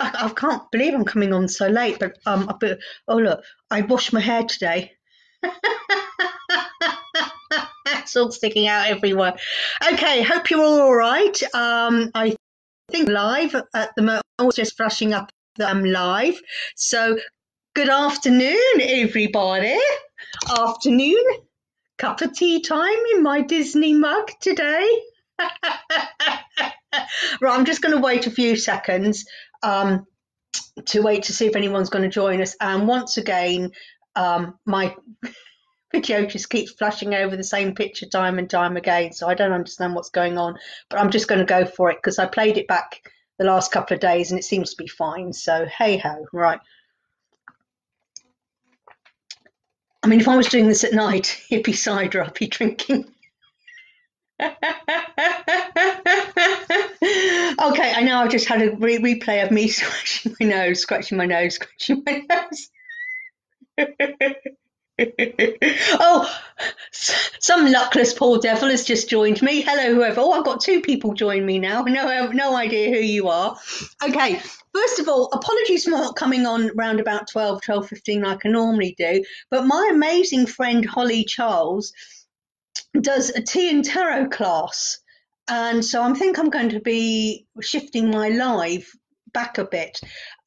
I, I can't believe I'm coming on so late, but um, I, oh look, I washed my hair today. it's all sticking out everywhere. Okay, hope you're all all right. Um, I think live at the moment. I was just flashing up that I'm live. So, good afternoon, everybody. Afternoon. Cup of tea time in my Disney mug today. right, I'm just going to wait a few seconds um, to wait to see if anyone's going to join us. And once again, um, my video just keeps flashing over the same picture time and time again. So I don't understand what's going on, but I'm just going to go for it because I played it back the last couple of days and it seems to be fine. So hey ho, right. I mean, if I was doing this at night, it'd be cider I'd be drinking. okay, I know I've just had a re- replay of me scratching my nose, scratching my nose, scratching my nose. oh, some luckless poor devil has just joined me. Hello, whoever. Oh, I've got two people join me now. No, no idea who you are. Okay, first of all, apologies for not coming on around about 12, 12, 15 like I normally do. But my amazing friend Holly Charles does a tea and tarot class. And so I think I'm going to be shifting my live back a bit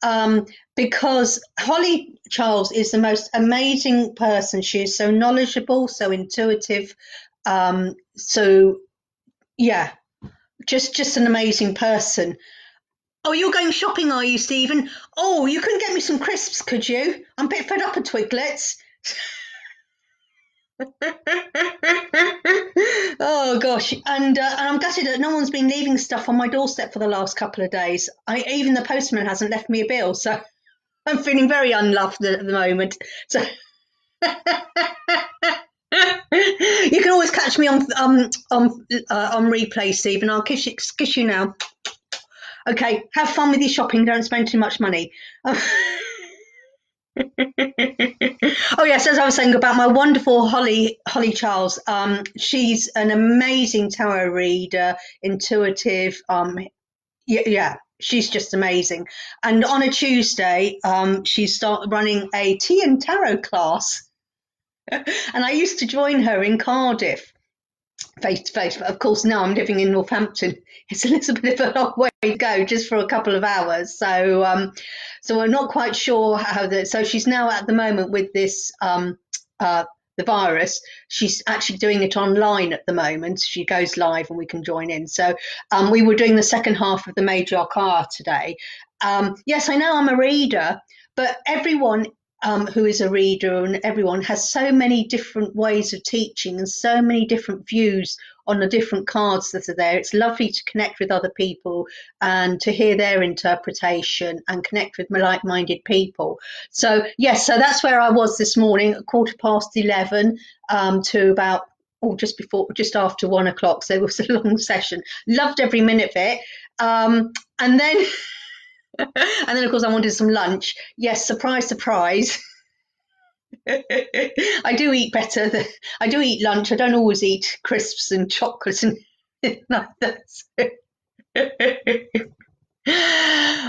um, because Holly Charles is the most amazing person. She is so knowledgeable, so intuitive. Um, so, yeah, just just an amazing person. Oh, you're going shopping, are you, Stephen? Oh, you couldn't get me some crisps, could you? I'm a bit fed up of Twiglets. oh gosh, and uh, and I'm gutted that no one's been leaving stuff on my doorstep for the last couple of days. I, even the postman hasn't left me a bill, so I'm feeling very unloved at the moment. So you can always catch me on um on uh, on replay, Steve, and I'll kiss you, kiss you now. Okay, have fun with your shopping. Don't spend too much money. Oh yes, as I was saying about my wonderful Holly Holly Charles. Um, she's an amazing tarot reader, intuitive. Um, yeah, yeah, she's just amazing. And on a Tuesday, um, she's start running a tea and tarot class, and I used to join her in Cardiff face to face. But of course, now I'm living in Northampton. It's a little bit of a long way to go just for a couple of hours. So, um, so we're not quite sure how that. So she's now at the moment with this. Um, uh, the virus. She's actually doing it online at the moment. She goes live and we can join in. So um, we were doing the second half of the Major Arcana today. Um, yes, I know I'm a reader, but everyone um, who is a reader and everyone has so many different ways of teaching and so many different views on the different cards that are there. It's lovely to connect with other people and to hear their interpretation and connect with like minded people. So, yes, so that's where I was this morning at quarter past 11 um, to about or just before, just after one o'clock. So it was a long session. Loved every minute of it. Um, and then and then, of course, I wanted some lunch. Yes, surprise, surprise. I do eat better. Than, I do eat lunch. I don't always eat crisps and chocolates and like that.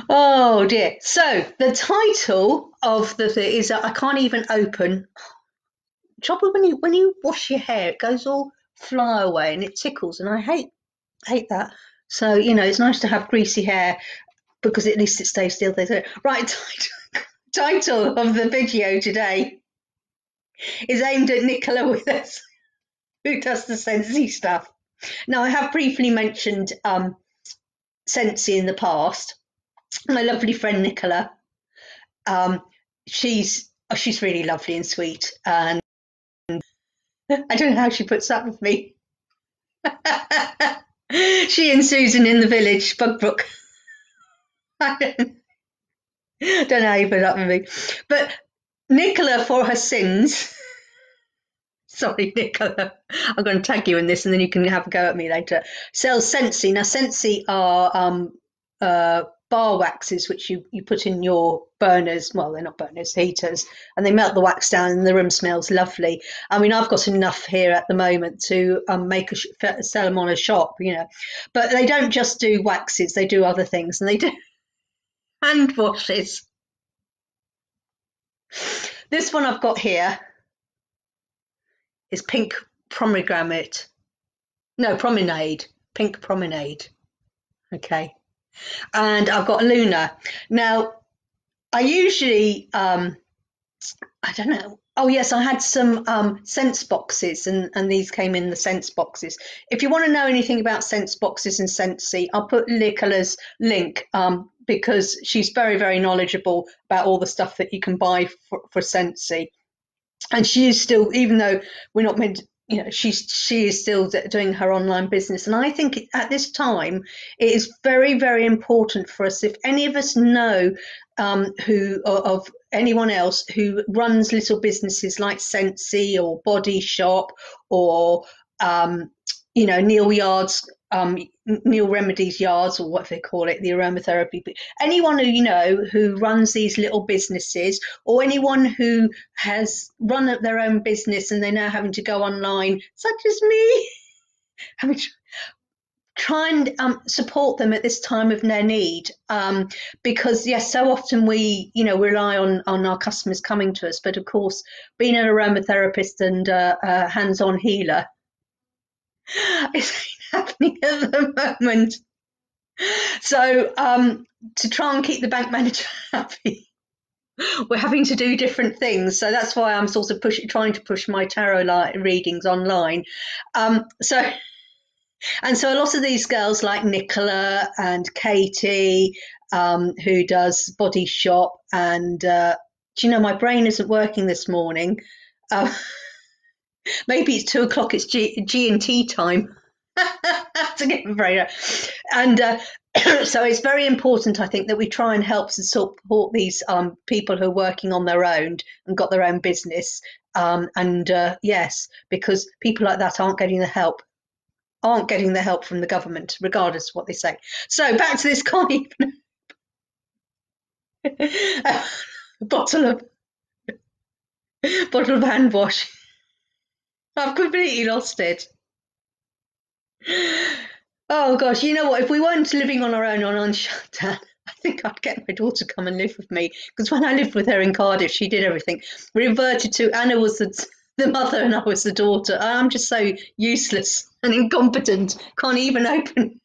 oh dear. So the title of the thing is that I can't even open. Trouble when you when you wash your hair, it goes all fly away and it tickles, and I hate hate that. So you know, it's nice to have greasy hair because at least it stays still. Right, title of the video today is aimed at Nicola with us, who does the Scentsy stuff. Now, I have briefly mentioned um, Scentsy in the past. My lovely friend Nicola, um, she's oh, she's really lovely and sweet, and I don't know how she puts up with me. she and Susan in the village, Bugbrooke. don't know how you put up with me. But Nicola, for her sins, sorry, Nicola, I'm going to tag you in this and then you can have a go at me later, sells Scentsy. Now, Scentsy are um, uh, bar waxes which you, you put in your burners. Well, they're not burners, heaters, and they melt the wax down and the room smells lovely. I mean, I've got enough here at the moment to um, make a sell them on a shop, you know. But they don't just do waxes; they do other things, and they do hand washes. This one I've got here is pink pomegranate. No, promenade. Pink promenade. Okay. And I've got Luna. Now, I usually, um, I don't know. Oh yes, I had some um, sense boxes, and, and these came in the sense boxes. If you want to know anything about sense boxes and Scentsy, I'll put Nicola's link um, because she's very very knowledgeable about all the stuff that you can buy for, for Scentsy. And she is still, even though we're not meant, you know, she's she is still doing her online business. And I think at this time it is very very important for us if any of us know um, who of anyone else who runs little businesses like Scentsy or Body Shop or um, you know Neal's Yard, um, Neil Remedies Yards or what they call it, the aromatherapy. But Anyone who you know who runs these little businesses or anyone who has run their own business and they're now having to go online, such as me. having try and um, support them at this time of their need um, because yes so often we you know rely on on our customers coming to us but of course being an aromatherapist and a hands-on healer is happening at the moment. So um, to try and keep the bank manager happy we're having to do different things. So that's why i'm sort of pushing trying to push my tarot light readings online. Um, so and so a lot of these girls, like Nicola and Katie, um, who does Body Shop, and uh, do you know my brain isn't working this morning? Uh, maybe it's two o'clock. It's G, G and T time. to get brain and uh, so it's very important, I think, that we try and help and support these um, people who are working on their own and got their own business. Um, and uh, yes, because people like that aren't getting the help aren't getting the help from the government, regardless of what they say. So back to this can't bottle of bottle of hand wash. I've completely lost it. Oh gosh, you know what? If we weren't living on our own on on I think I'd get my daughter to come and live with me. Because when I lived with her in Cardiff, she did everything. We reverted to Anna was the, the mother and I was the daughter. I'm just so useless and incompetent, can't even open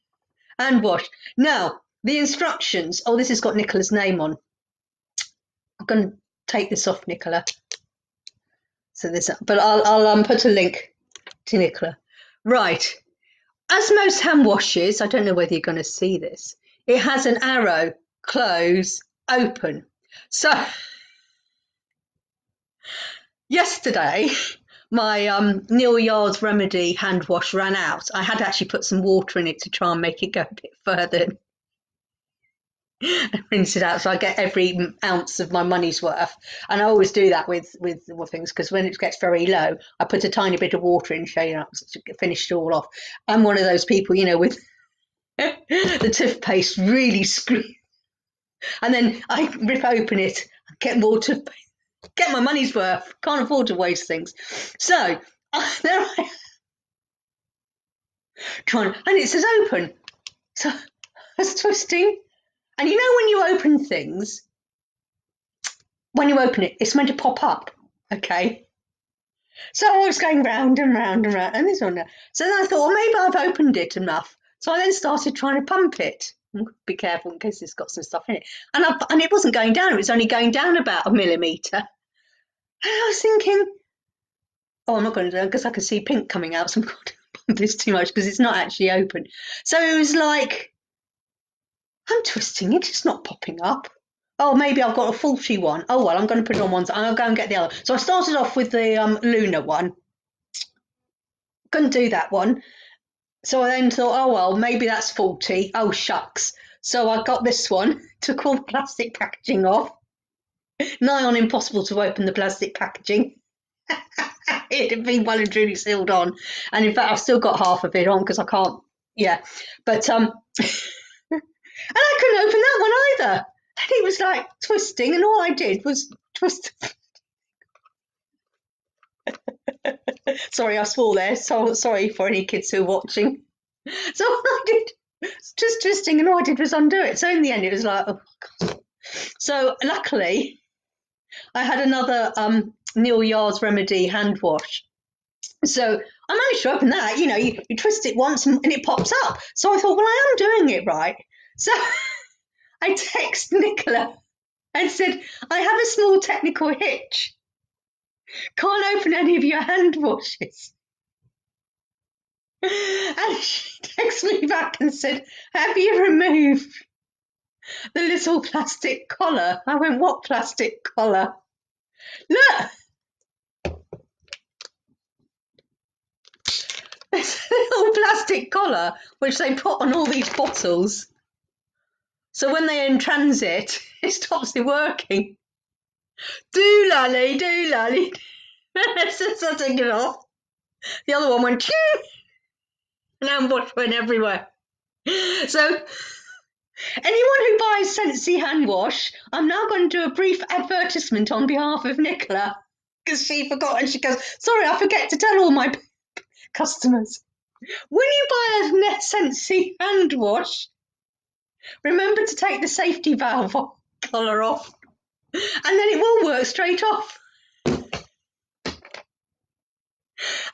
and wash. Now, the instructions. Oh, this has got Nicola's name on. I'm going to take this off, Nicola. So this, but I'll, I'll um, put a link to Nicola. Right. As most hand washes, I don't know whether you're going to see this. It has an arrow, close, open. So yesterday my um, Neal's Yard Remedy hand wash ran out. I had actually put some water in it to try and make it go a bit further and rinse it out so I get every ounce of my money's worth. And I always do that with with, things because when it gets very low, I put a tiny bit of water in, show you know, to finish it all off. I'm one of those people, you know, with the toothpaste really screw. And then I rip open it, get more toothpaste get my money's worth. Can't afford to waste things. So uh, there I trying, and it says open. So I was twisting, and you know when you open things, when you open it, it's meant to pop up. Okay. So I was going round and round and round, and this one. So then I thought, well, maybe I've opened it enough. So I then started trying to pump it. Be careful in case it's got some stuff in it. And I, and it wasn't going down. It was only going down about a millimetre. And I was thinking, oh, I'm not going to do it because I can see pink coming out, so I'm going to pump this too much because it's not actually open. So it was like, I'm twisting it, it's not popping up. Oh, maybe I've got a faulty one. Oh, well, I'm going to put it on one side. I'll go and get the other. So I started off with the um, Luna one. Couldn't do that one. So I then thought, oh, well, maybe that's faulty. Oh, shucks. So I got this one, took all the plastic packaging off, nigh on impossible to open the plastic packaging. it had been well and truly sealed on, and in fact, I've still got half of it on because I can't. Yeah, but um, and I couldn't open that one either. And it was like twisting, and all I did was twist. sorry, I swore there. So sorry for any kids who are watching. So all I did just twisting, and all I did was undo it. So in the end, it was like, oh God So luckily, I had another um, Neal's Yard Remedy hand wash. So I managed to open that. You know, you, you twist it once and it pops up. So I thought, well, I am doing it right. So I text Nicola and said, I have a small technical hitch. Can't open any of your hand washes. And she texted me back and said, Have you removed the little plastic collar? I went, What plastic collar? Look! A little plastic collar which they put on all these bottles. So when they're in transit, it stops working. Do lolly, do lolly. Since I take it off, the other one went, Choo! and ambush went everywhere. So, anyone who buys Scentsy hand wash, I'm now going to do a brief advertisement on behalf of Nicola because she forgot and she goes, Sorry, I forget to tell all my customers. When you buy a Scentsy hand wash, remember to take the safety valve collar off and then it will work straight off.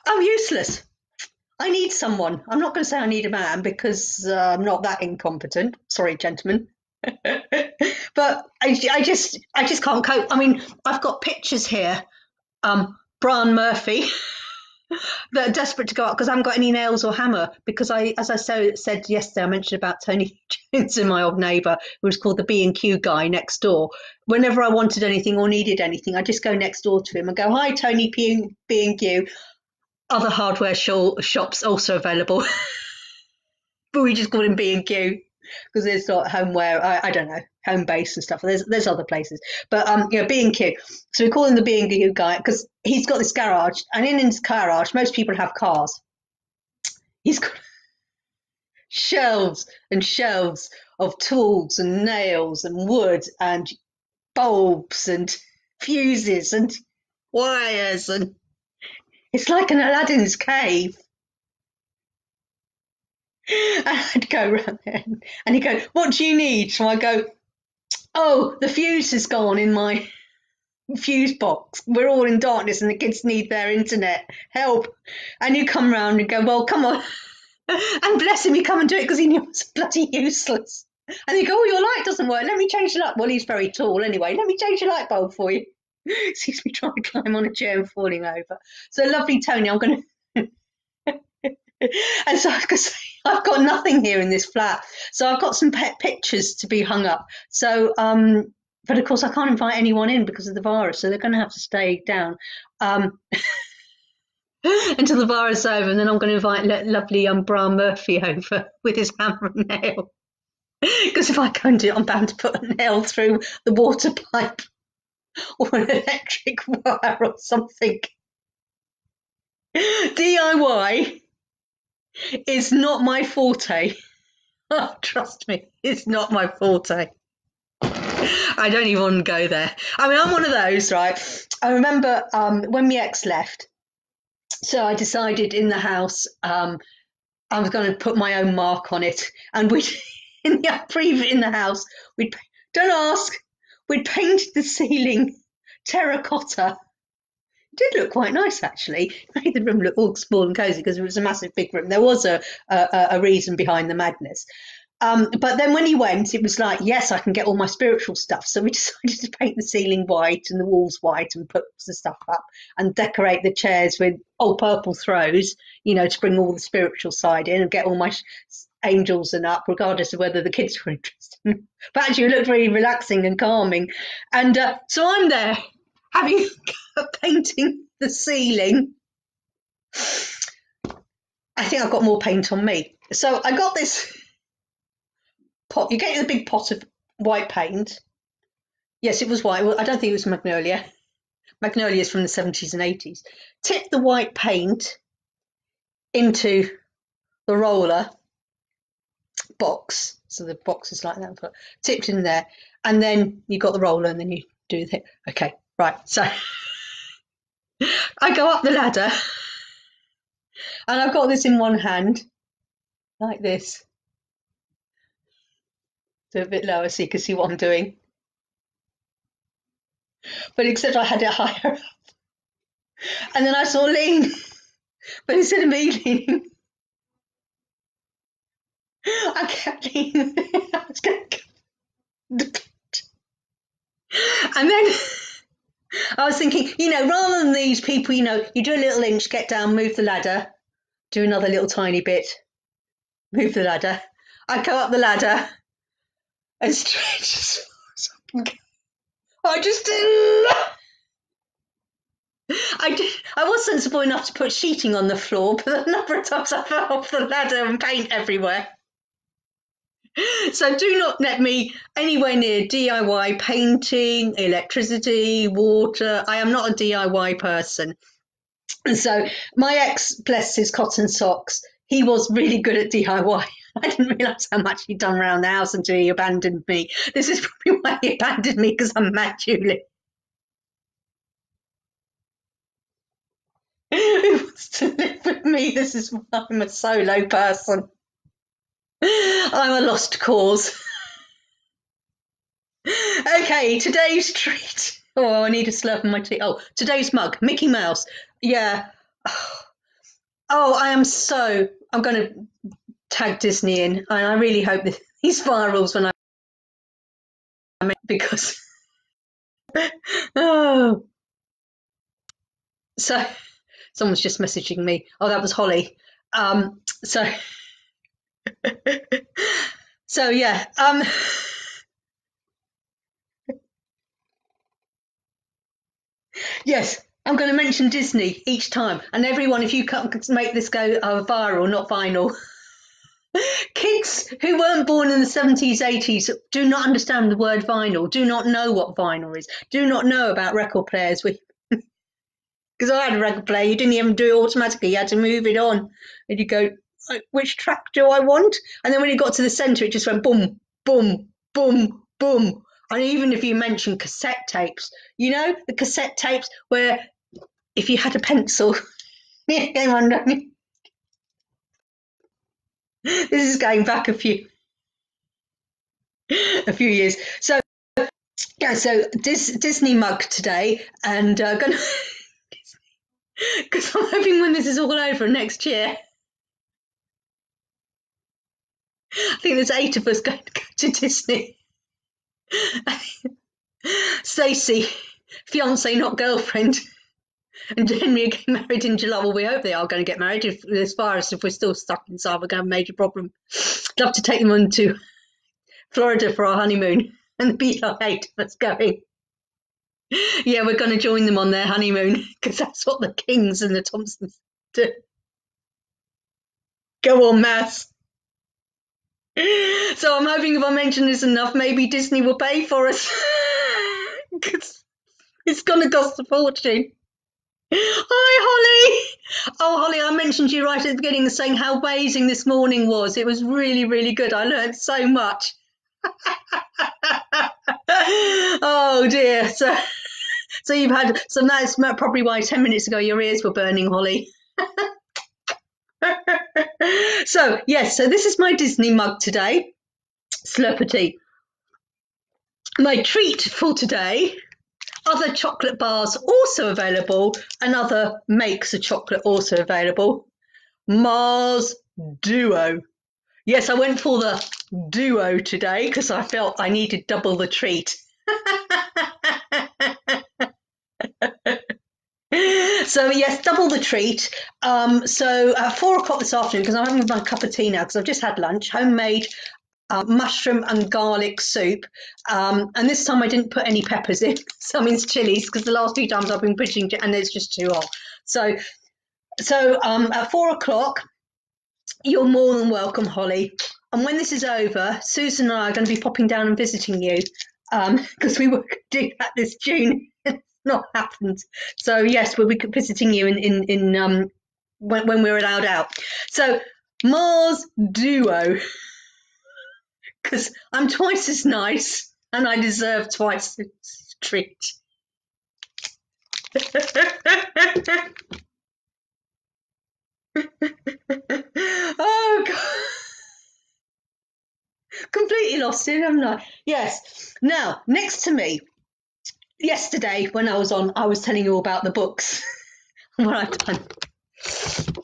I'm useless. I need someone. I'm not going to say I need a man because uh, I'm not that incompetent. Sorry, gentlemen. but I, I just I just can't cope. I mean, I've got pictures here. Um, Brian Murphy. that are desperate to go out because I haven't got any nails or hammer. Because I, as I so, said yesterday, I mentioned about Tony Jones and my old neighbour who was called the B and Q guy next door. Whenever I wanted anything or needed anything, I just go next door to him and go, "Hi, Tony B and Q other hardware shops also available. but we just call him B and Q because it's of homeware. I, I, don't know home base and stuff. There's there's other places, but um, you know, B and Q. So we call him the B and Q guy because he's got this garage, and in his garage, most people have cars. He's got shelves and shelves of tools and nails and wood and bulbs and fuses and wires and it's like an Aladdin's cave. And I'd go around there and he'd go, What do you need? So I go, Oh, the fuse is gone in my fuse box. We're all in darkness and the kids need their internet. Help. And you come round and go, Well, come on. And bless him, he come and do it because he knew it was bloody useless. And he go, Oh, your light doesn't work. Let me change the light. Well, he's very tall anyway. Let me change the light bulb for you. sees me trying to climb on a chair and falling over. So lovely Tony, I'm going to. and so I've got nothing here in this flat. So I've got some pet pictures to be hung up. So, um, but of course I can't invite anyone in because of the virus, so they're going to have to stay down. Um, until the virus is over, and then I'm going to invite lovely um, Brian Murphy over with his hammer and nail. Because if I can't do it, I'm bound to put a nail through the water pipe or an electric wire or something. DIY is not my forte. Oh, trust me, it's not my forte. I don't even want to go there. I mean, I'm one of those, right? I remember um, when my ex left, so I decided in the house um, I was going to put my own mark on it, and we, in the previous in the house, we'd don't ask, We'd painted the ceiling terracotta. Did look quite nice actually. It made the room look all small and cosy because it was a massive big room. There was a a, a reason behind the madness. Um, but then when he went, it was like, yes, I can get all my spiritual stuff. So we decided to paint the ceiling white and the walls white and put the stuff up and decorate the chairs with old purple throws, you know, to bring all the spiritual side in and get all my angels and up, regardless of whether the kids were interested. but actually, it looked really relaxing and calming. And uh, so I'm there having painting the ceiling. I think I've got more paint on me. So I got this pot. You get the big pot of white paint. Yes, it was white. I don't think it was magnolia. Magnolia is from the 70s and 80s. Tip the white paint into the roller box. So the box is like that, tipped in there, and then you got the roller, and then you do the thing. okay, right. So I go up the ladder, and I've got this in one hand, like this. Do a bit lower so you can see what I'm doing. but except I had it higher up. And then I saw lean, but instead of me leaning, I kept leaning. I was going to and then I was thinking, you know, rather than these people, you know, you do a little inch, get down, move the ladder, do another little tiny bit, move the ladder. I go up the ladder and stretch as far as I just didn't. I did. I was sensible enough to put sheeting on the floor, but a number of times I fell off the ladder and paint everywhere. So do not let me anywhere near DIY painting, electricity, water. I am not a DIY person. And so my ex, bless his cotton socks, he was really good at DIY. I didn't realise how much he'd done around the house until he abandoned me. This is probably why he abandoned me because I'm mad Julie. Who wants to live with me? This is why I'm a solo person. I'm a lost cause. okay, today's treat. Oh, I need a slurp in my tea. Oh, today's mug, Mickey Mouse. Yeah. Oh, I am so. I'm going to tag Disney in, and I really hope that these virals when I because. oh. So, someone's just messaging me. Oh, that was Holly. Um, so. so yeah. Um, yes, I'm going to mention Disney each time, and everyone, if you can make this go uh, viral, not vinyl. Kids who weren't born in the 70s, 80s do not understand the word vinyl, do not know what vinyl is, do not know about record players. Because I had a record player, you didn't even do it automatically, you had to move it on. And you go, which track do I want? And then when it got to the centre, it just went boom, boom, boom, boom. And even if you mention cassette tapes, you know, the cassette tapes where if you had a pencil. This is going back a few a few years. So yeah, so Dis- Disney mug today, and uh, gonna because I'm hoping when this is all over next year, I think there's eight of us going to go to Disney. Stacey, fiance, not girlfriend, and Henry are getting married in July. Well, we hope they are going to get married. If, this far as if we're still stuck inside, we're going to have a major problem. I'd love to take them on to Florida for our honeymoon and be like eight of us going. Yeah, we're going to join them on their honeymoon because that's what the Kings and the Thompsons do. Go on, Mass. So I'm hoping if I mention this enough, maybe Disney will pay for us. Because it's going to cost a fortune. Hi, Holly. Oh, Holly, I mentioned you right at the beginning saying how amazing this morning was. It was really, really good. I learned so much. oh dear. So, so you've had so that's probably why ten minutes ago your ears were burning, Holly. so, yes, so this is my Disney mug today. Slurpity. My treat for today other chocolate bars also available, another makes of chocolate also available. Mars Duo. Yes, I went for the duo today because I felt I needed double the treat. So yes, double the treat. Um, so at four o'clock this afternoon, because I'm having my cup of tea now, because I've just had lunch, homemade uh, mushroom and garlic soup. Um, and this time I didn't put any peppers in. so means chilies, because the last few times I've been putting, and it's just too hot. So, so um, at four o'clock, you're more than welcome, Holly. And when this is over, Susan and I are going to be popping down and visiting you because um, we were doing that this June not happened. So yes, we'll be visiting you in in, in um when, when we're allowed out. So Mars Duo, because I'm twice as nice and I deserve twice the treat. oh god. Completely lost it, haven't I? Yes. Now, next to me yesterday when I was on, I was telling you about the books and what I've done.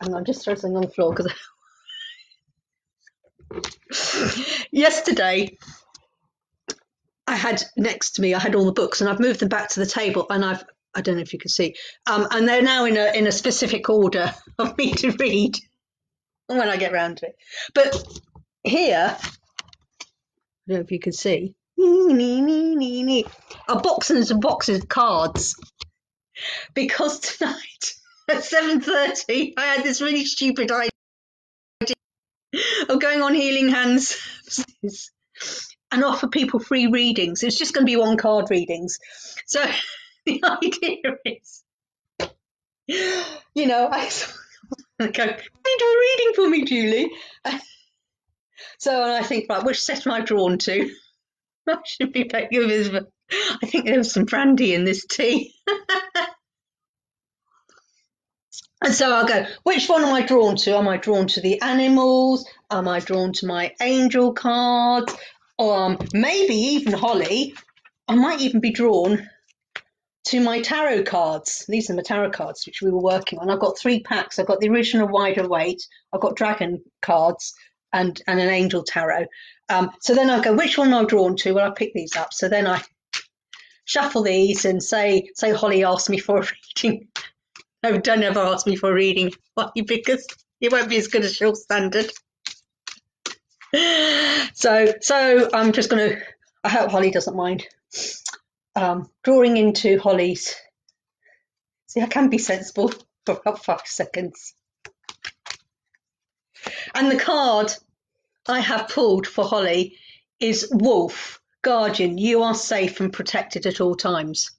And I'm just throwing something on the floor because yesterday I had next to me, I had all the books and I've moved them back to the table and I've I don't know if you can see, um, and they're now in a in a specific order of me to read when I get round to it. But here, I don't know if you can see, are box and boxes of cards because tonight at seven thirty I had this really stupid idea of going on Healing Hands and offer people free readings. It's just going to be one card readings. So the idea is, you know, I go, you do a reading for me, Julie. So I think, right, which set am I drawn to? I should be making I think there was some brandy in this tea. and so I'll go, which one am I drawn to? Am I drawn to the animals? Am I drawn to my angel cards? Um, maybe even Holly. I might even be drawn to my tarot cards. These are my tarot cards, which we were working on. I've got three packs. I've got the original Rider-Waite. I've got dragon cards and, and an angel tarot. Um, so then I go, which one am I drawn to? Well, I pick these up. So then I shuffle these and say, say Holly asked me for a reading. no, don't ever ask me for a reading, Holly, because it won't be as good as your standard. So, so I'm just going to. I hope Holly doesn't mind um, drawing into Holly's. See, I can be sensible for about five seconds. And the card I have pulled for Holly is Wolf, Guardian. You are safe and protected at all times.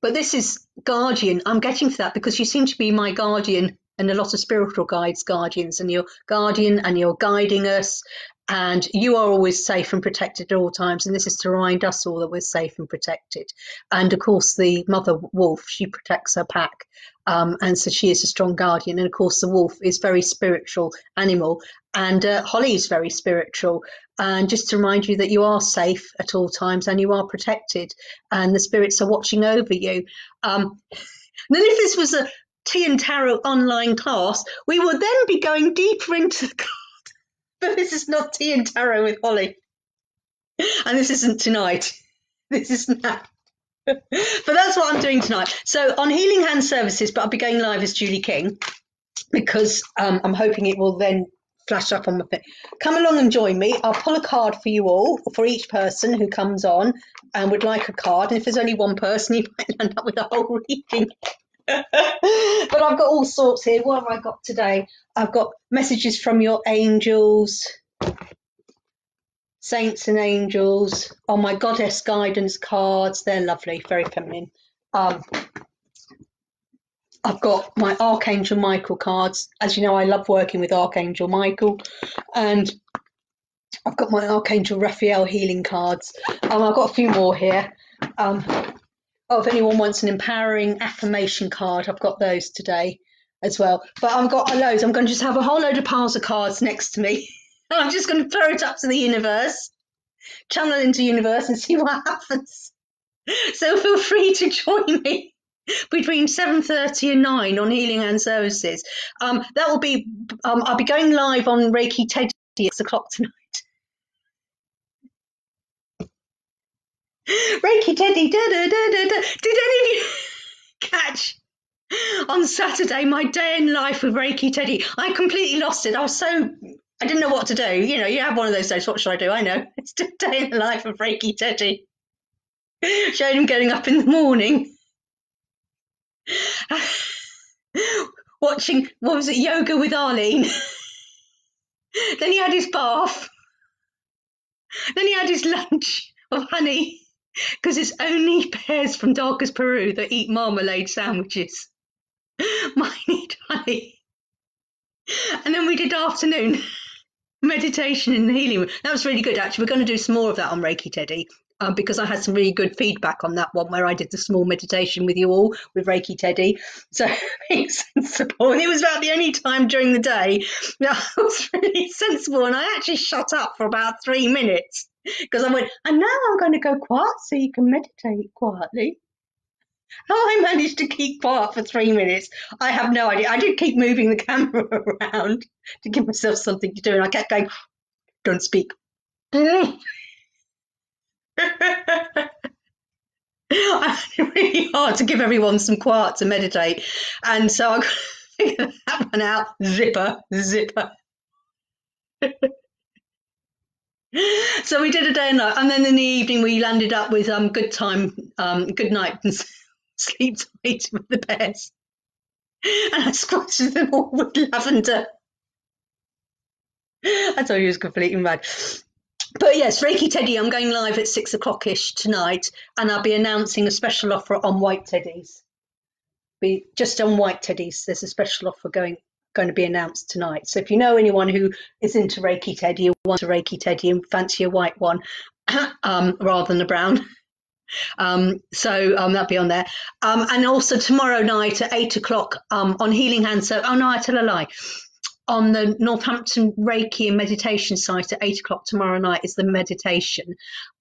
But this is Guardian. I'm getting to that because you seem to be my guardian and a lot of spiritual guides, guardians, and your guardian, and you're guiding us and you are always safe and protected at all times. And this is to remind us all that we're safe and protected. And of course, the mother wolf, she protects her pack. Um, and so she is a strong guardian. And of course, the wolf is very spiritual animal. And uh, Holly is very spiritual. And just to remind you that you are safe at all times and you are protected, and the spirits are watching over you. Um, then, if this was a tea and tarot online class, we would then be going deeper into the card. but this is not tea and tarot with Holly. And this isn't tonight. This is now. But that's what I'm doing tonight. So on Healing Hand Services, but I'll be going live as Julie King because um, I'm hoping it will then flash up on my thing. Come along and join me. I'll pull a card for you all, for each person who comes on and would like a card. And if there's only one person, you might end up with a whole reading. but I've got all sorts here. What have I got today? I've got messages from your angels, saints and angels. Oh, my goddess guidance cards. They're lovely, very feminine. Um, I've got my Archangel Michael cards. As you know, I love working with Archangel Michael. And I've got my Archangel Raphael healing cards. Um, I've got a few more here. Um, oh, if anyone wants an empowering affirmation card, I've got those today as well. But I've got loads. I'm going to just have a whole load of piles of cards next to me. I'm just going to throw it up to the universe, channel into universe, and see what happens. So feel free to join me between 7.30 and 9 on Healing Hand Services. Um, that will be, um, I'll be going live on Reiki Teddy at 6 o'clock tonight. Reiki Teddy, da, da, da. did any of you catch on Saturday my day in life with Reiki Teddy? I completely lost it. I was so, I didn't know what to do. You know, you have one of those days, what should I do? I know. It's a day in the life of Reiki Teddy. Showed him getting up in the morning. Watching, what was it, yoga with Adriene. then he had his bath. Then he had his lunch of honey because it's only bears from darkest Peru that eat marmalade sandwiches. Mine eat honey. And then we did afternoon meditation the healing. That was really good, actually. We're going to do some more of that on Reiki Teddy um, because I had some really good feedback on that one where I did the small meditation with you all with Reiki Teddy. So being sensible. And it was about the only time during the day that I was really sensible. And I actually shut up for about three minutes because I went, and now I'm going to go quiet so you can meditate quietly. How I managed to keep quiet for three minutes, I have no idea. I did keep moving the camera around to give myself something to do, and I kept going, "Don't speak." I found it really hard to give everyone some quiet to meditate, and so I figured that one out. Zipper, zipper. so we did a day and night, and then in the evening we landed up with um good time, um good night sleep tight with the bears, and I squashed them all with lavender. I you it was completely mad. But yes, Reiki Teddy, I'm going live at six o'clock ish tonight, and I'll be announcing a special offer on white teddies. Be just on white teddies. There's a special offer going going to be announced tonight. So if you know anyone who is into Reiki Teddy or wants a Reiki Teddy and fancy a white one um, rather than a brown, um, so um, that'll be on there. Um, and also tomorrow night at eight o'clock um, on Healing Hands. So, oh no, I tell a lie. On the Northampton Reiki and meditation site at eight o'clock tomorrow night is the meditation.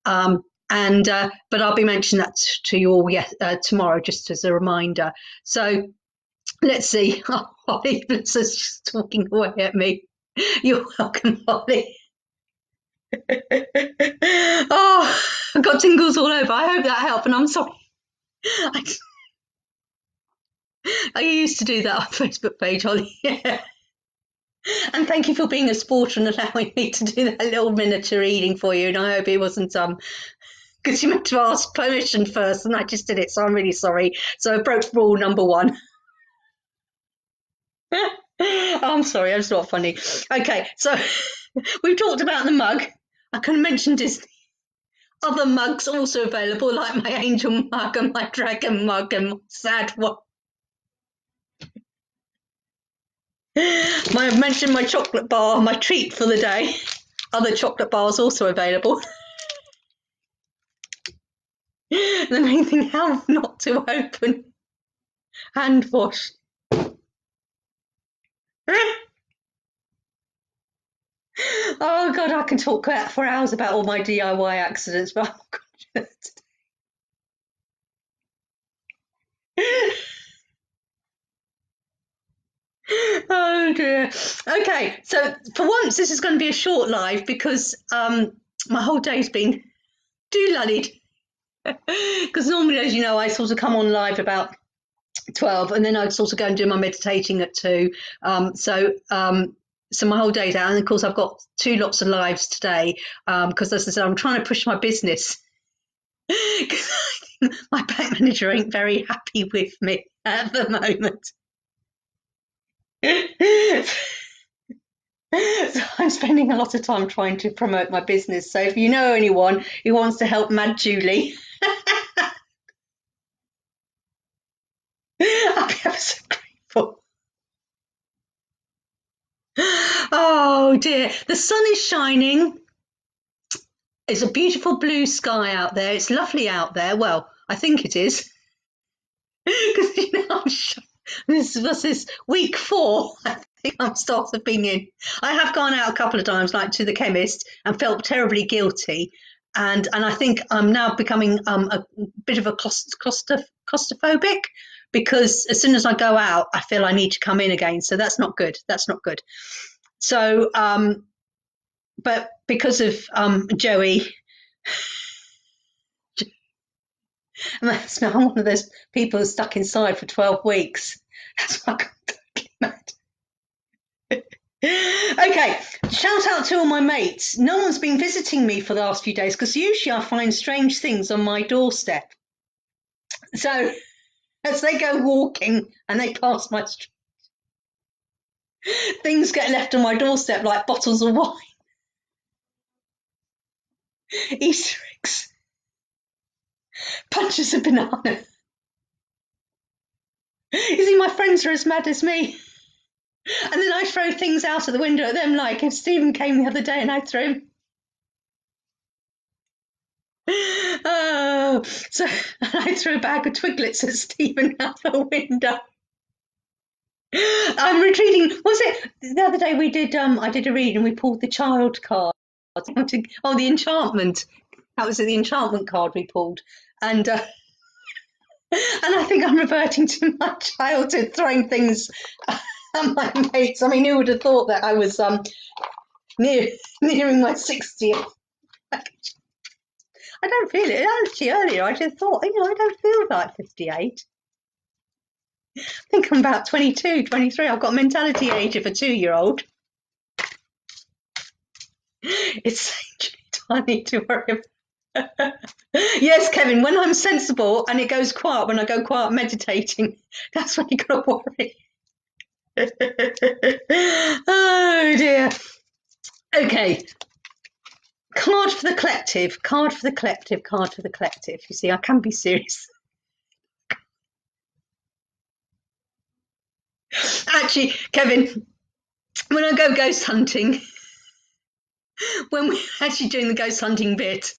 Um, and uh, but I'll be mentioning that to you all yeah, uh, tomorrow just as a reminder. So let's see. Oh, Holly is just talking away at me. You're welcome, Holly. Oh, I've got tingles all over. I hope that helped, and I'm sorry. I, used to do that on Facebook page, Holly. Yeah. And thank you for being a sport and allowing me to do that little miniature reading for you. And I hope it wasn't um because you meant to ask permission first, and I just did it, so I'm really sorry. So I broke rule number one. I'm sorry, I'm not funny. Okay, so we've talked about the mug. I can mention Disney. Other mugs also available, like my angel mug and my dragon mug and my sad one. I've mentioned my chocolate bar, my treat for the day. Other chocolate bars also available. the main thing how not to open. Hand wash. oh god, I can talk for hours about all my DIY accidents, but I'm not oh dear. Okay, so for once, this is going to be a short live because um, my whole day's been too lullied. Because normally, as you know, I sort of come on live about 12 and then I'd sort of go and do my meditating at 2. Um, so, um, so my whole day's out. And of course, I've got two lots of lives today because, um, as I said, I'm trying to push my business. my bank manager ain't very happy with me at the moment. so I'm spending a lot of time trying to promote my business. So if you know anyone who wants to help Mad Julie, I'll be ever so Oh dear, the sun is shining. It's a beautiful blue sky out there. It's lovely out there. Well, I think it is. Because you know, I'm this this week four. I think I'm started being in. I have gone out a couple of times, like to the chemist, and felt terribly guilty. And and I think I'm now becoming um, a bit of a cost, claustrophobic because as soon as I go out, I feel I need to come in again. So that's not good. That's not good. So, um, but because of um, Joey, and that's now I'm one of those people stuck inside for 12 weeks. That's why I'm totally mad. okay, shout out to all my mates. No one's been visiting me for the last few days because usually I find strange things on my doorstep. So as they go walking and they pass my street, things get left on my doorstep like bottles of wine, Easter eggs, punches of banana. You see, my friends are as mad as me. And then I throw things out of the window at them, like if Stephen came the other day and I threw him oh, so I threw a bag of twiglets at Stephen out the window. I'm retreating. Was it the other day we did? Um, I did a read and we pulled the child card. Oh, the enchantment. That was the enchantment card we pulled, and uh, and I think I'm reverting to my childhood, throwing things at my mates. I mean, who would have thought that I was um near nearing my 60th? I don't feel it. Actually, earlier I just thought, you know, I don't feel like 58. I think I'm about 22, 23. I've got mentality age of a two year old. It's tiny to worry about. yes, Kevin, when I'm sensible and it goes quiet, when I go quiet meditating, that's when you got to worry. oh dear. Okay. Card for the collective, card for the collective, card for the collective. You see, I can be serious. Actually, Kevin, when I go ghost hunting, when we're actually doing the ghost hunting bit,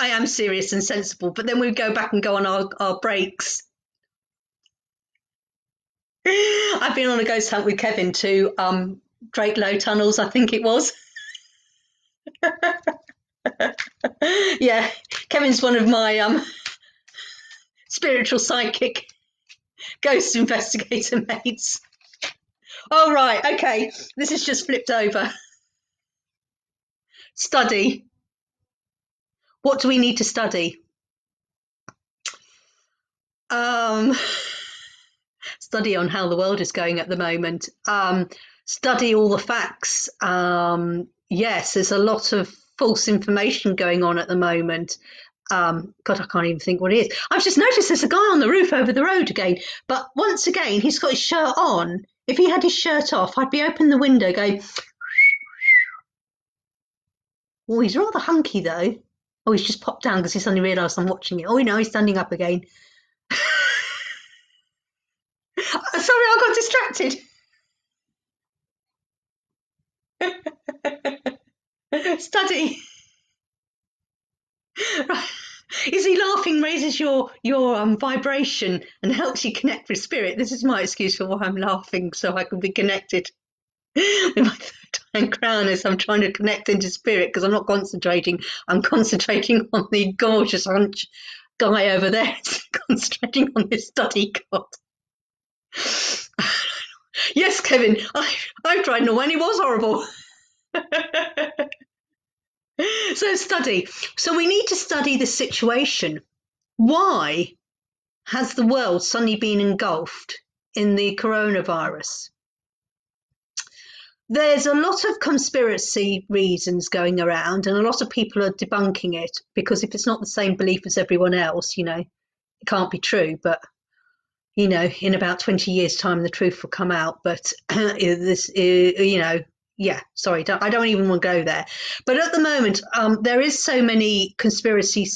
I am serious and sensible, but then we go back and go on our, our breaks. I've been on a ghost hunt with Kevin to um, Drakelow Tunnels, I think it was. yeah, Kevin's one of my um, spiritual psychic ghost investigator mates. All right, okay, this is just flipped over. Study. What do we need to study? Um, study on how the world is going at the moment. Um, study all the facts. Um, yes, there's a lot of false information going on at the moment. Um, God, I can't even think what it is. I've just noticed there's a guy on the roof over the road again. But once again, he's got his shirt on. If he had his shirt off, I'd be opening the window going, Oh, he's rather hunky though. Oh, he's just popped down because he suddenly realised I'm watching it. Oh, no, he's standing up again. Sorry, I got distracted. Study. Right. You see, laughing raises your your um, vibration and helps you connect with spirit. This is my excuse for why I'm laughing, so I can be connected with my third eye crown as I'm trying to connect into spirit because I'm not concentrating. I'm concentrating on the gorgeous hunch guy over there. concentrating on this study card. yes, Kevin, I I've tried no one. He was horrible. so study. So we need to study the situation. Why has the world suddenly been engulfed in the coronavirus? There's a lot of conspiracy reasons going around, and a lot of people are debunking it because if it's not the same belief as everyone else, you know, it can't be true. But you know, in about 20 years' time, the truth will come out. But this, you know, yeah, sorry, don't, I don't even want to go there. But at the moment, um, there is so many conspiracy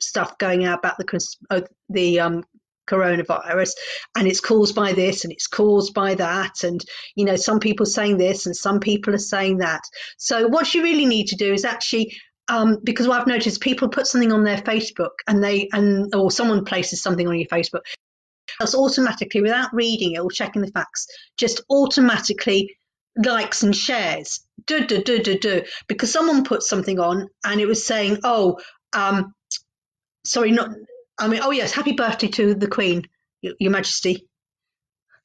stuff going out about the uh, the um, coronavirus, and it's caused by this and it's caused by that, and you know, some people saying this and some people are saying that. So what you really need to do is actually um, because what I've noticed, people put something on their Facebook and they and or someone places something on your Facebook, that's automatically without reading it or checking the facts, just automatically likes and shares. Do, do, do, do, do. Because someone put something on and it was saying, oh, um, sorry, not, I mean, oh, yes, happy birthday to the Queen, Your, Your Majesty.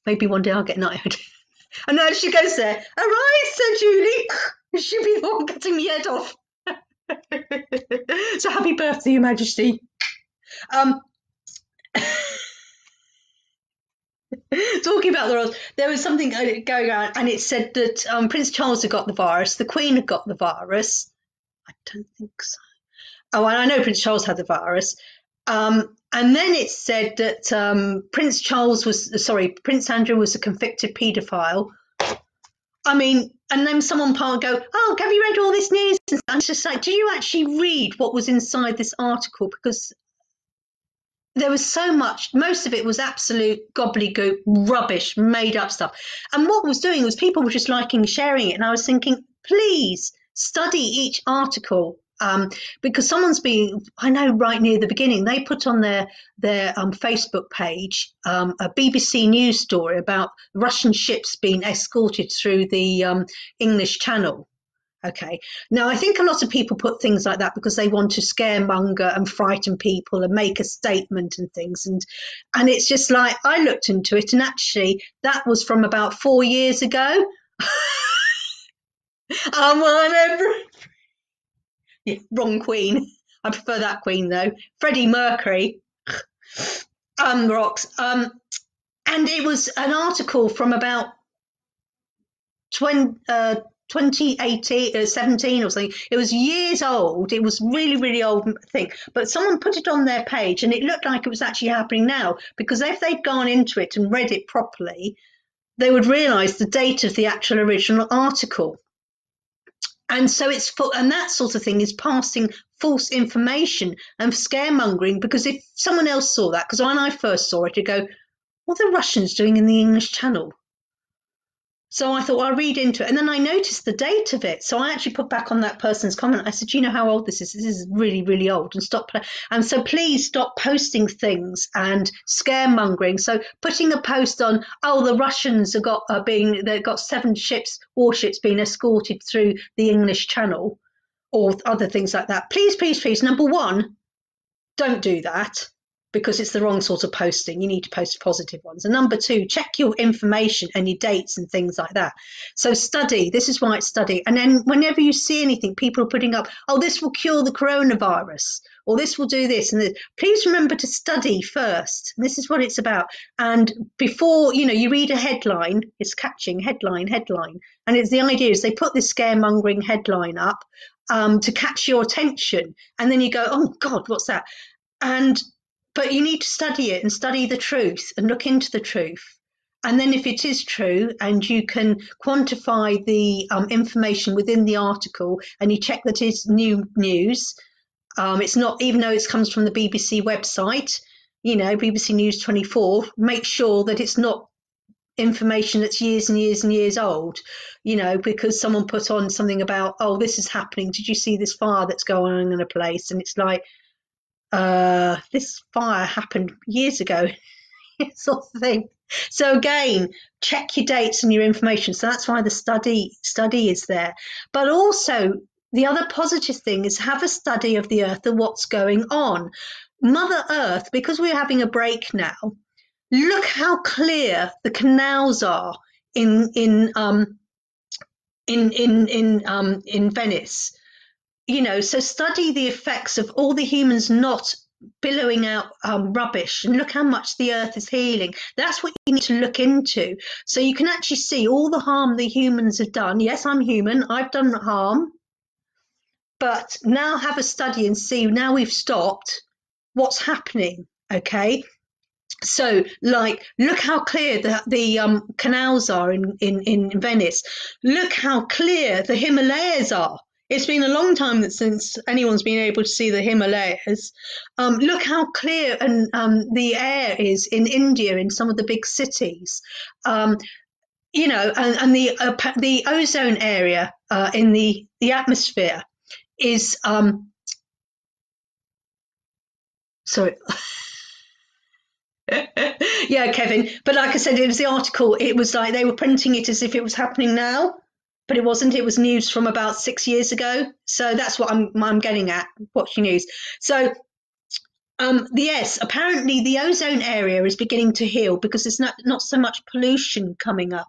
Maybe one day I'll get knighted. and then she goes there, arise, Sir Julie. She'll be the one cutting the head off. so happy birthday, Your Majesty. Um, Talking about the royals, there was something going on, and it said that um, Prince Charles had got the virus, the Queen had got the virus. I don't think so. Oh, and I know Prince Charles had the virus. Um, and then it said that um, Prince Charles was, sorry, Prince Andrew was a convicted paedophile. I mean, and then someone part go, oh, have you read all this news? And I'm just like, do you actually read what was inside this article? Because there was so much most of it was absolute gobbledygook rubbish made up stuff. And what was doing was people were just liking sharing it. And i was thinking please study each article um, because someone's been i know right near the beginning they put on their their um, facebook page um, a bbc news story about russian ships being escorted through the um, english channel Okay. Now, I think a lot of people put things like that because they want to scaremonger and frighten people and make a statement and things. And and it's just like I looked into it, and actually, that was from about four years ago. I'm on every. Yeah, wrong Queen. I prefer that Queen though. Freddie Mercury. um, rocks. Um, and it was an article from about 20, uh, 2018, uh, 17 or something. It was years old. It was really, really old thing. But someone put it on their page and it looked like it was actually happening now because if they'd gone into it and read it properly, they would realize the date of the actual original article. And so it's and that sort of thing is passing false information and scaremongering because if someone else saw that, because when I first saw it, you go, what are the Russians doing in the English Channel? So I thought, well, I'll read into it. And then I noticed the date of it. So I actually put back on that person's comment. I said, you know how old this is? This is really, really old. And stop. And so please stop posting things and scaremongering. So putting a post on, oh, the Russians have got uh, being, they've got seven ships, warships being escorted through the English Channel or other things like that. Please, please, please. Number one, don't do that because it's the wrong sort of posting. You need to post positive ones. And number two, check your information and your dates and things like that. So study. This is why it's study. And then whenever you see anything, people are putting up, oh, this will cure the coronavirus or this will do this and this. Please remember to study first. This is what it's about. And before, you know, you read a headline, it's catching headline, headline. And it's the idea is they put this scaremongering headline up um, to catch your attention. And then you go, oh God, what's that? And but you need to study it and study the truth and look into the truth. And then, if it is true and you can quantify the um, information within the article and you check that it's new news, um, it's not, even though it comes from the BBC website, you know, BBC News 24, make sure that it's not information that's years and years and years old, you know, because someone put on something about, oh, this is happening. Did you see this fire that's going on in a place? And it's like, uh, this fire happened years ago, sort of thing. So again, check your dates and your information. So that's why the study study is there. But also the other positive thing is have a study of the earth and what's going on. Mother Earth, because we're having a break now, look how clear the canals are in in um in in in um in Venice you know, so study the effects of all the humans not billowing out um, rubbish and look how much the earth is healing. That's what you need to look into. So you can actually see all the harm the humans have done. Yes, I'm human, I've done harm, but now have a study and see now we've stopped what's happening. Okay. So, like, look how clear the, the um, canals are in, in, in Venice. Look how clear the Himalayas are it's been a long time since anyone's been able to see the Himalayas. Um, look how clear and um, the air is in India in some of the big cities. Um, you know, and, and the uh, the ozone area uh, in the the atmosphere is um, sorry. yeah, Kevin. But like I said, it was the article. It was like they were printing it as if it was happening now but it wasn't. It was news from about six years ago. So that's what I'm I'm getting at watching news. So um, yes, apparently the ozone area is beginning to heal because there's not, not so much pollution coming up.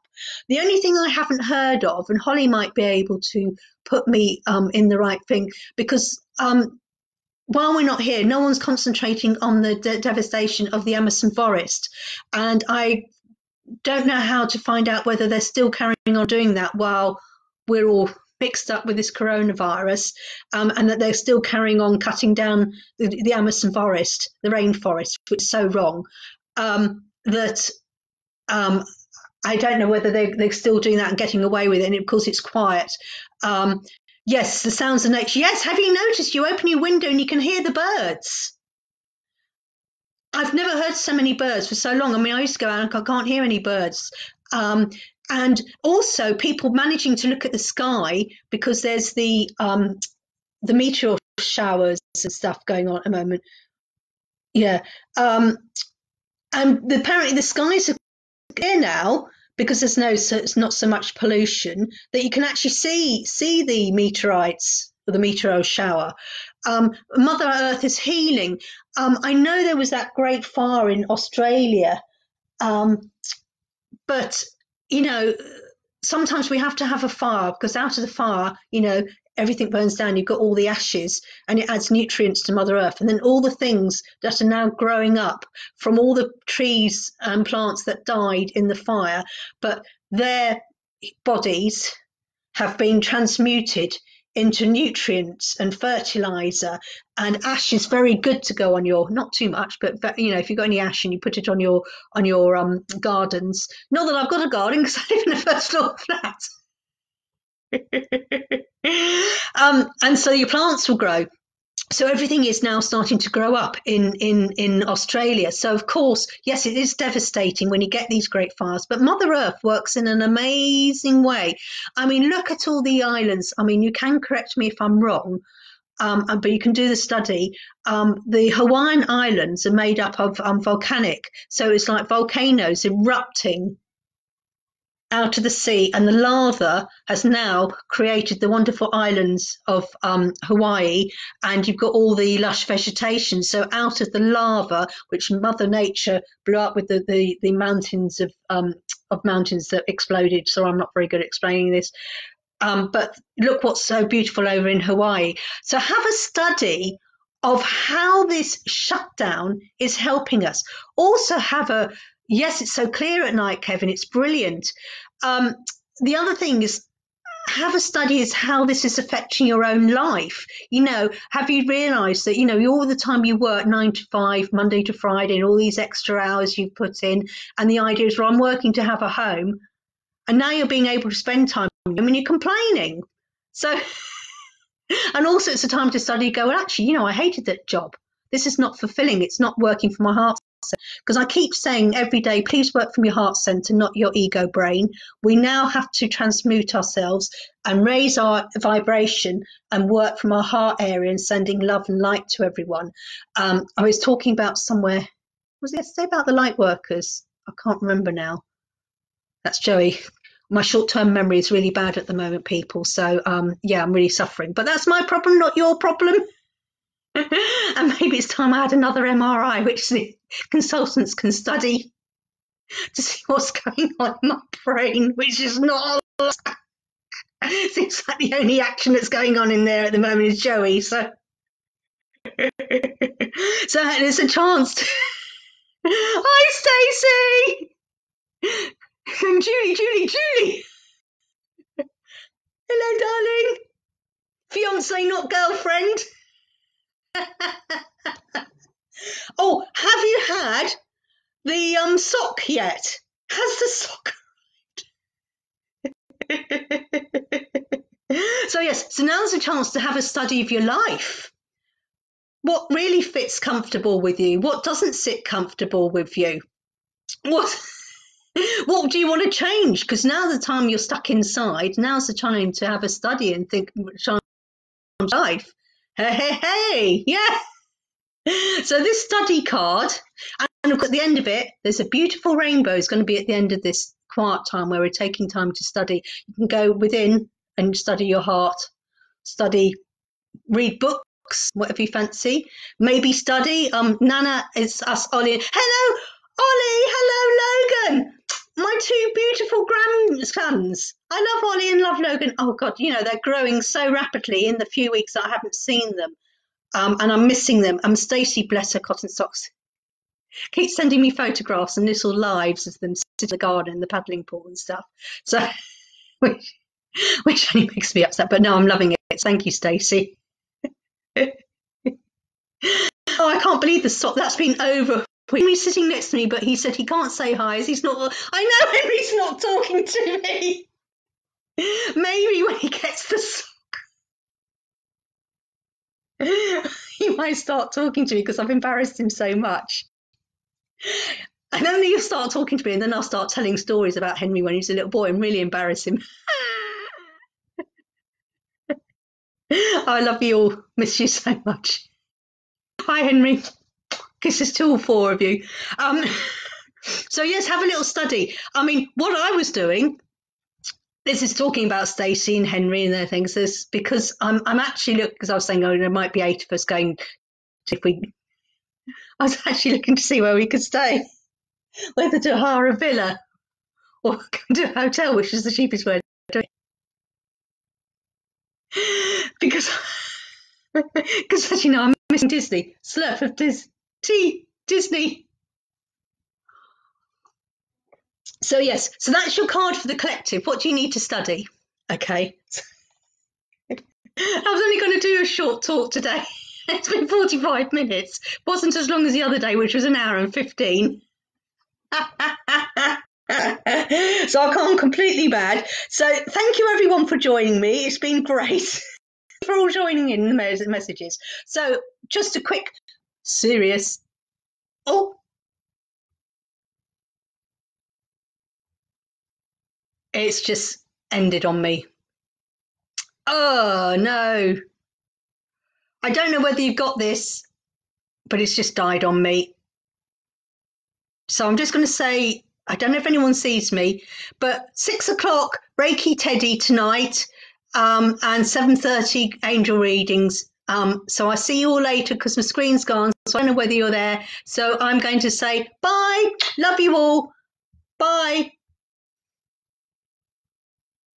The only thing I haven't heard of, and Holly might be able to put me um, in the right thing, because um, while we're not here, no one's concentrating on the de- devastation of the Amazon forest. And I don't know how to find out whether they're still carrying on doing that while we're all mixed up with this coronavirus um, and that they're still carrying on cutting down the, the Amazon forest, the rainforest, which is so wrong. Um, that um, I don't know whether they, they're still doing that and getting away with it. And of course, it's quiet. Um, yes, the sounds of nature. Yes, have you noticed you open your window and you can hear the birds? I've never heard so many birds for so long. I mean, I used to go out and I can't hear any birds. Um, and also people managing to look at the sky because there's the um, the meteor showers and stuff going on at the moment. Yeah, um, and apparently the skies are clear now because there's no so it's not so much pollution that you can actually see see the meteorites or the meteor shower. Um, Mother Earth is healing. Um, I know there was that great fire in Australia, um, but you know sometimes we have to have a fire because out of the fire, you know, everything burns down, you've got all the ashes and it adds nutrients to Mother Earth. And then all the things that are now growing up from all the trees and plants that died in the fire, but their bodies have been transmuted into nutrients and fertilizer. And ash is very good to go on your not too much but you know if you've got any ash and you put it on your on your um gardens. Not that i've got a garden because i live in a first floor flat. Um, and so your plants will grow. So everything is now starting to grow up in, in, in Australia. So of course, yes, it is devastating when you get these great fires, but Mother Earth works in an amazing way. I mean, look at all the islands. I mean, you can correct me if I'm wrong, um, but you can do the study. Um, the Hawaiian Islands are made up of um, volcanic, so it's like volcanoes erupting out of the sea, and the lava has now created the wonderful islands of um, Hawaii, and you've got all the lush vegetation. So out of the lava, which Mother Nature blew up with the the, the mountains of um, of mountains that exploded. So I'm not very good at explaining this. Um, but look what's so beautiful over in Hawaii. So have a study of how this shutdown is helping us. Also have a yes, it's so clear at night, Kevin. It's brilliant. Um, the other thing is have a study is how this is affecting your own life. You know, have you realised that you know all the time you work nine to five, Monday to Friday, and all these extra hours you put in, and the idea is, well, I'm working to have a home, and now you're being able to spend time. I mean, you're complaining. So, and also it's a time to study. Go, well, actually, you know, I hated that job. This is not fulfilling. It's not working for my heart because I keep saying every day, please work from your heart center, not your ego brain. We now have to transmute ourselves and raise our vibration and work from our heart area and sending love and light to everyone. Um, I was talking about somewhere, was it yesterday about the light workers? I can't remember now. That's Joey. My short term memory is really bad at the moment, people. So, um, yeah, I'm really suffering. But that's my problem, not your problem. and maybe it's time I had another MRI, which the consultants can study to see what's going on in my brain, which is not. a lot. Seems like the only action that's going on in there at the moment is Joey. So, so there's a chance. To... Hi, Stacey. And Julie, Julie, Julie. Hello, darling. Fiance, not girlfriend. oh, have you had the um sock yet? Has the sock so yes, so now's a chance to have a study of your life. What really fits comfortable with you? What doesn't sit comfortable with you? What what do you want to change? Because now the time you're stuck inside, now's the time to have a study and think life. Hey, hey, hey, yeah. So this study card, and at the end of it, there's a beautiful rainbow. It's going to be at the end of this quiet time where we're taking time to study. You can go within and study your heart, study, read books, whatever you fancy. Maybe study. Um, Nana is us, Ollie. Hello, Ollie. Hello, Logan my two beautiful grandsons. I love Ollie and love Logan. Oh God, you know they're growing so rapidly in the few weeks I haven't seen them, um, and I'm missing them. I'm Stacey, bless her cotton socks. Keep sending me photographs and little lives of them sitting in the garden, the paddling pool and stuff. So, which, which only makes me upset. But no, I'm loving it. Thank you, Stacey. oh, I can't believe the sock. That's been over Henry's sitting next to me, but he said he can't say hi as he's not. I know Henry's not talking to me. Maybe when he gets the sock, he might start talking to me because I've embarrassed him so much. And only he'll start talking to me, and then I'll start telling stories about Henry when he was a little boy and really embarrass him. I love you all. Miss you so much. Hi, Henry kisses to all four of you. Um, So yes, have a little study. I mean, what I was doing. This is talking about Stacey and Henry and their things. Is because I'm I'm actually look because I was saying oh there might be eight of us going if we. I was actually looking to see where we could stay, whether to hire a villa or come to a hotel, which is the cheapest way. Because because as you know, I'm missing Disney. Slurp of Dis T Disney. So yes, so that's your card for the collective. What do you need to study? Okay. I was only going to do a short talk today. It's been 45 minutes. Wasn't as long as the other day, which was an hour and 15. so I can't completely bad. So thank you everyone for joining me. It's been great. for all joining in the messages. So just a quick serious oh it's just ended on me. Oh no. I don't know whether you've got this, but it's just died on me. So I'm just going to say, I don't know if anyone sees me, but six o'clock Reiki Teddy tonight, um, and seven thirty angel readings. Um, so I see you all later because my screen's gone. So I don't know whether you're there. So I'm going to say bye. Love you all. Bye.